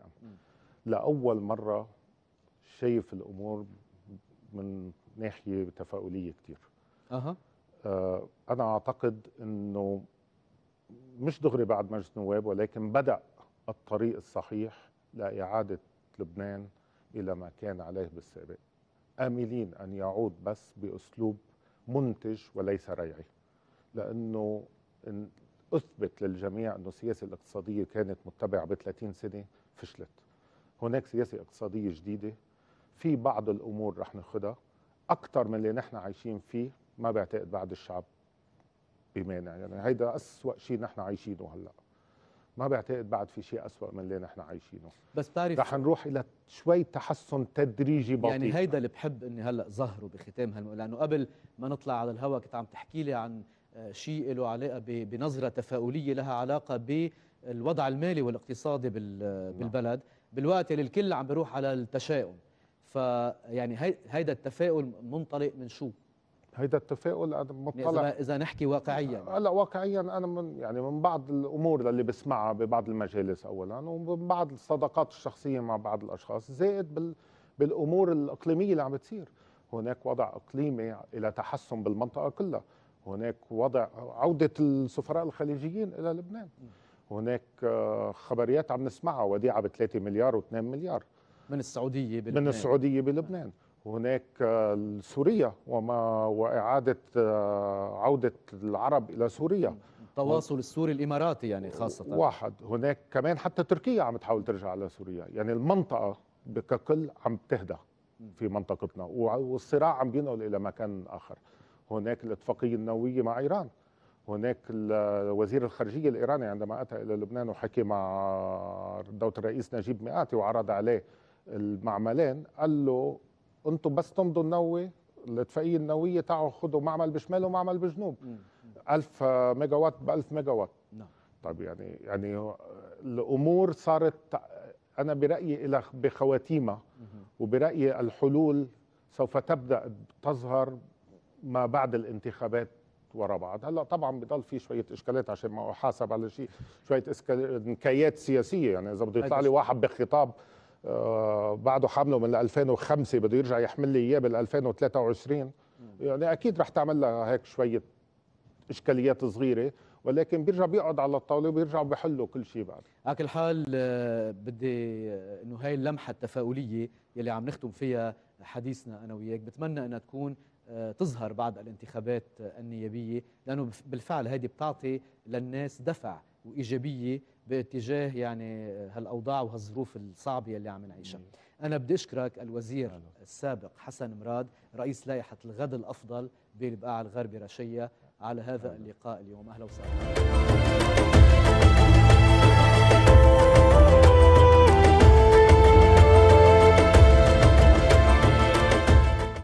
خاطئا لأول مرة شايف الأمور من ناحية تفاؤلية كثير أها. آه أنا أعتقد إنه مش دغري بعد مجلس النواب ولكن بدأ الطريق الصحيح لإعادة لبنان إلى ما كان عليه بالسابق. آملين أن يعود بس بأسلوب منتج وليس ريعي. لأنه إن أثبت للجميع أنه السياسة الاقتصادية كانت متبعة ب 30 سنة فشلت. هناك سياسة اقتصادية جديدة. في بعض الأمور رح ناخذها أكثر من اللي نحن عايشين فيه ما بعتقد بعد الشعب بمانع. يعني هيدا أسوأ شيء نحن عايشينه هلأ. ما بعتقد بعد في شيء أسوأ من اللي نحن عايشينه. بس بتعرف رح نروح إلى شوي تحسن تدريجي بطيء. يعني هيدا اللي بحب إني هلأ ظهره بختام هالم... لأنه قبل ما نطلع على الهواء كنت عم تحكي لي عن شيء له علاقة ب... بنظرة تفاؤلية لها علاقة بالوضع المالي والاقتصادي. نعم. بالبلد بالوقت اللي الكل عم بيروح على التشاؤم فيعني هي... هيدا التفاؤل منطلق من شو؟ هيدا التفاؤل أنا مطلع اذا إذا نحكي واقعيا هلا واقعيا أنا من يعني من بعض الأمور اللي بسمعها ببعض المجالس اولا ومن بعض الصداقات الشخصية مع بعض الأشخاص زائد بال بالأمور الإقليمية اللي عم بتصير هناك وضع إقليمي إلى تحسن بالمنطقة كلها هناك وضع عودة السفراء الخليجيين إلى لبنان. هناك آه، خبريات عم نسمعها وديعة ب 3 مليار و2 مليار. من السعودية بلبنان. من السعودية بلبنان. هناك آه، سوريا وما وإعادة آه، عودة العرب إلى سوريا. التواصل السوري الإماراتي يعني خاصة. واحد. هناك كمان حتى تركيا عم تحاول ترجع على سوريا. يعني المنطقة ككل عم تهدى في منطقتنا والصراع عم بينقل إلى مكان آخر. هناك الاتفاقيه النوويه مع إيران. هناك وزير الخارجيه الإيراني عندما أتى إلى لبنان وحكي مع دوله الرئيس نجيب مئاتي وعرض عليه المعملين قال له أنتم بس تمضوا النووي الاتفاقية النووية تعالوا خذوا معمل بشمال ومعمل بجنوب. مم. 1000 ميجا وات ب 1000 ميجا وات نعم. طيب يعني يعني الأمور صارت أنا برأيي إلى بخواتيمها وبرأيي الحلول سوف تبدأ تظهر ما بعد الانتخابات ورا بعض. هلأ طبعا بضل في شوية إشكالات عشان ما أحاسب على شيء شوية نكايات سياسية. يعني إذا بده يطلع لي واحد بخطاب آه، بعده حامله من 2005 بده يرجع يحمل لي إياه بال 2023 يعني أكيد رح تعمل لها هيك شوية إشكاليات صغيرة ولكن بيرجع بيقعد على الطاولة وبيرجعوا بيحلوا كل شيء بعد. على كل حال آه، بدي آه، إنه هاي اللمحة التفاؤلية يلي عم نختم فيها حديثنا أنا وياك بتمنى إنها تكون تظهر بعد الانتخابات النيابية لأنه بف- بالفعل هيدي بتعطي للناس دفع وإيجابية باتجاه يعني هالأوضاع وهالظروف الصعبة يلي عم نعيشها. أنا بدي أشكرك الوزير السابق حسن مراد رئيس لائحة الغد الأفضل بالبقاع الغربي رشية على هذا اللقاء اليوم أهلا وسهلا.